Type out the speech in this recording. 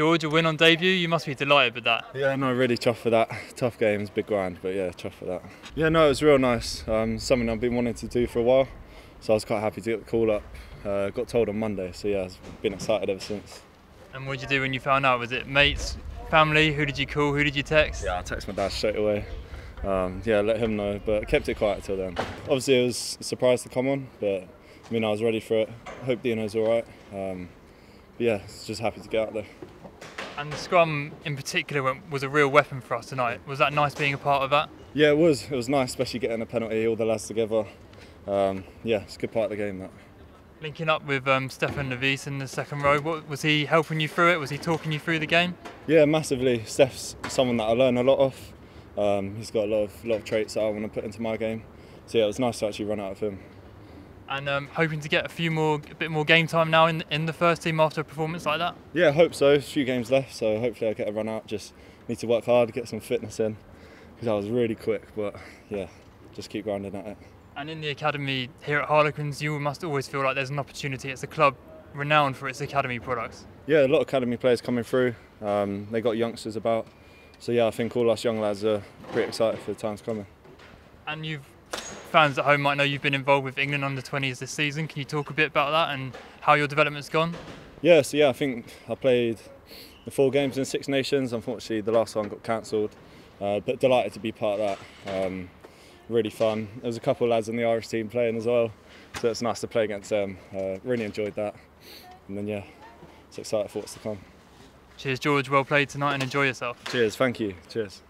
George, a win on debut. You must be delighted with that. Yeah, no, really chuffed for that. Tough games, big grind, but yeah, chuffed for that. Yeah, no, it was real nice. Um, something I've been wanting to do for a while, so I was quite happy to get the call up. Uh, got told on Monday, so yeah, I've been excited ever since. And what did you do when you found out? Was it mates, family? Who did you call? Who did you text? Yeah, I texted my dad straight away. Um, yeah, let him know, but kept it quiet till then. Obviously, it was a surprise to come on, but I mean, I was ready for it. Hope Dino's all right. Um, yeah, just happy to get out there. And the scrum in particular was a real weapon for us tonight. Was that nice being a part of that? Yeah, it was. It was nice, especially getting a penalty, all the lads together. Um, yeah, it's a good part of the game. That. Linking up with um, Stephan Lewies in the second row, what, was he helping you through it? Was he talking you through the game? Yeah, massively. Steph's someone that I learn a lot of. Um, he's got a lot of lot of traits that I want to put into my game. So yeah, it was nice to actually run out of him. And um, hoping to get a few more, a bit more game time now in in the first team after a performance like that. Yeah, I hope so. A few games left, so hopefully I get a run out. Just need to work hard, get some fitness in, because I was really quick. But yeah, just keep grinding at it. And in the academy here at Harlequins, you must always feel like there's an opportunity. It's a club renowned for its academy products. Yeah, a lot of academy players coming through. Um, they got youngsters about. So yeah, I think all us young lads are pretty excited for the times coming. And you've fans at home might know you've been involved with England under 20s this season. Can you talk a bit about that and how your development's gone? Yeah, so yeah, I think I played the four games in Six Nations. Unfortunately, the last one got cancelled, uh, but delighted to be part of that. Um, really fun. There was a couple of lads in the Irish team playing as well, so it's nice to play against them. Uh, really enjoyed that, and then yeah, it's excited for what's to come. Cheers, George. Well played tonight, and enjoy yourself. Cheers. Thank you. Cheers.